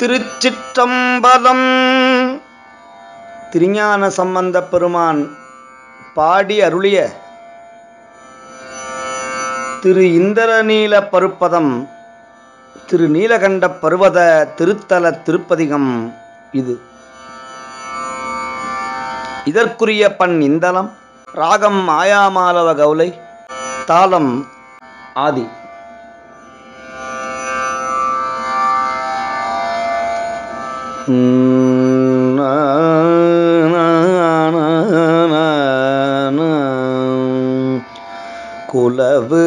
திருச்சிற்றம்பலம். திருஞான சம்பந்த பெருமான் பாடி அருளிய திரு இந்திரநீல பருப்பதம் திரு நீலகண்ட பருவத திருத்தல திருப்பதிகம் இது. இதற்குரிய பண் இந்தலம் ராகம் ஆயாமாலவ கவுலை தாளம் ஆதி. குலவு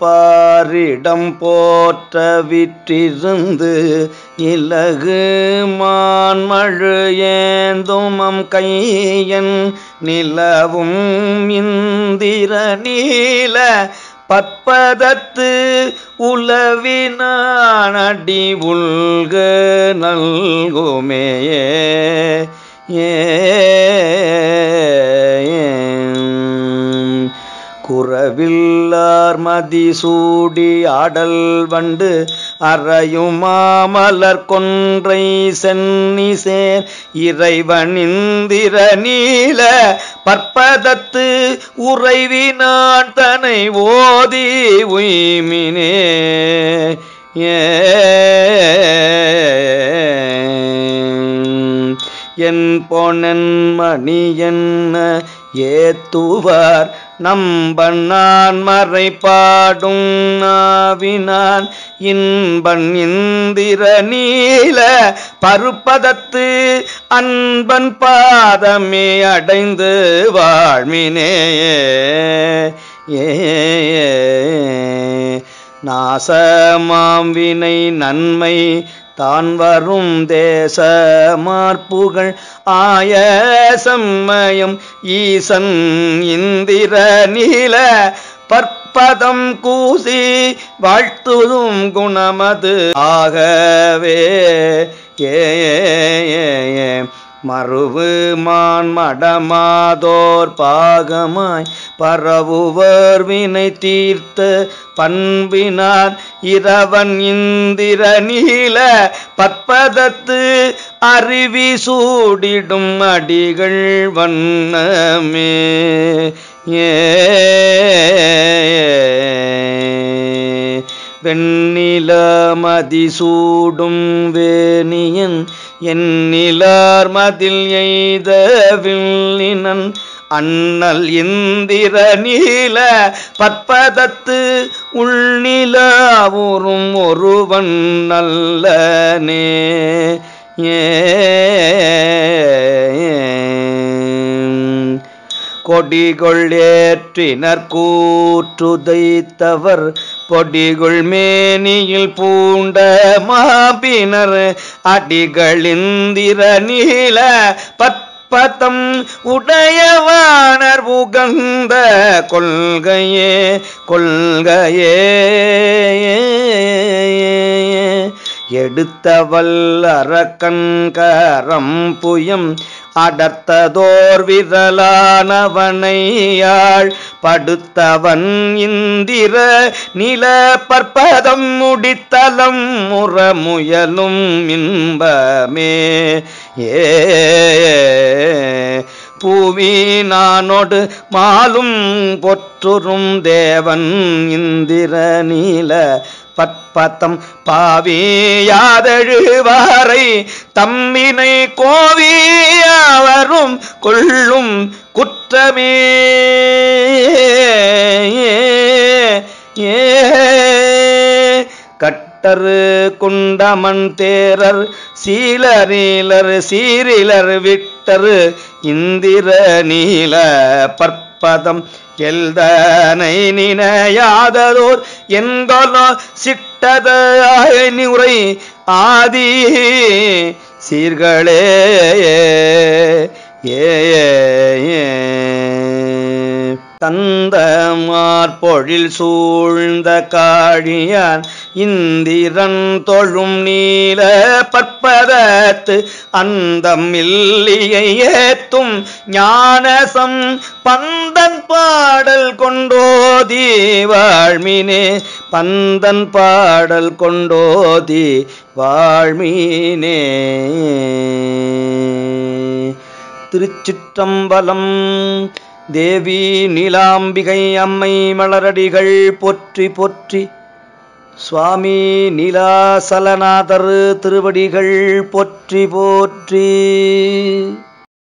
பாரிடம் போற்ற விற்றிருந்து இலகு மான்மழு ஏந்துமம் கையன் நிலவும் இந்திர நீல பற்பதத்து உலவினானடி உள்க நல்குமேயே குறவில்லார் மதிசூடி ஆடல் வண்டு அறையுமாமலர் கொன்றை சென்னிசேர் இறைவனிந்திர நீல பற்பதத்து உறைவினான் தனை ஓதி உய்மினே. என் பொன்னன் மணி என்ன ஏத்துவார்? நம்பன் மறைப்பாடும் நாவினான். இன்பன் இந்திர நீல பருப்பதத்து அன்பன் பாதமே அடைந்து வாழ்மினே. ஏ நாசமாம் வினை நன்மை தான் வரும் தேச மார்புகள் ஆய சம்மயம் ஈசன் இந்திர நீல பற்ப பதம் கூசி வாழ்த்துதும் குணமது. ஆகவே ஏ மறுவு மான் மடமாதோர் பாகமாய் பரவுவர் வினை தீர்த்த பண்பினார். இரவன் இந்திர நீல பற்பதத்து அருவி சூடிடும் அடிகள் வண்ணமே. ஏ வெண்ணில மதிசூடும் வேணியன் என்னிலார் மதில் எய்த வில்லினன் அண்ணல் இந்திர நீல பற்பதத்து உள்நிலாவூரும் ஒருவன் நல்லனே. கொடிகொள் ஏற்றினர் கூற்றுதைத்தவர் பொடிகுள் மேனியில் பூண்ட மாபினர் அடிகளிந்திர நீல பத்பதம் உடையவானர் உகந்த கொள்கையே கொள்கையே. எடுத்தவல் அரக்கண்கரம் புயம் அடர்த்ததோர் விரலானவனையாள் படுத்தவன் இந்திர நில பற்பதம் முடித்தலம் முறமுயலும் இன்பமே. ஏ பூவி நானோடு மாலும் பொற்றுறும் தேவன் இந்திர நீல பற்பத்தம் பாவேயாதழுவாரை தம்மினை கோவியாவரும் கொள்ளும் குற்றமே. ஏ. கட்டரு குண்டமன் தேரர் சீலரீலர் சீரிலர் விட்டரு இந்திர நீல பற்பதம் எல்தனை நினையாததோர் எங்கொலோ சிட்டதாய உரை ஆதி சீர்களே ஏ. தந்த மார்பொழில் சூழ்ந்த காழியான் இந்திரன் தொழும் நீல பற்பதத்து அந்தம் இல்லியை ஏத்தும் ஞானசம் பந்தன் பாடல் கொண்டோதி வாழ்மினே பந்தன் பாடல் கொண்டோதி வாழ்மீனே திருச்சிற்றம்பலம் தேவி நீலாம்பிகை அம்மை மலரடிகள் போற்றி போற்றி சுவாமி நீலாசலநாதர் திருவடிகள் போற்றி போற்றி.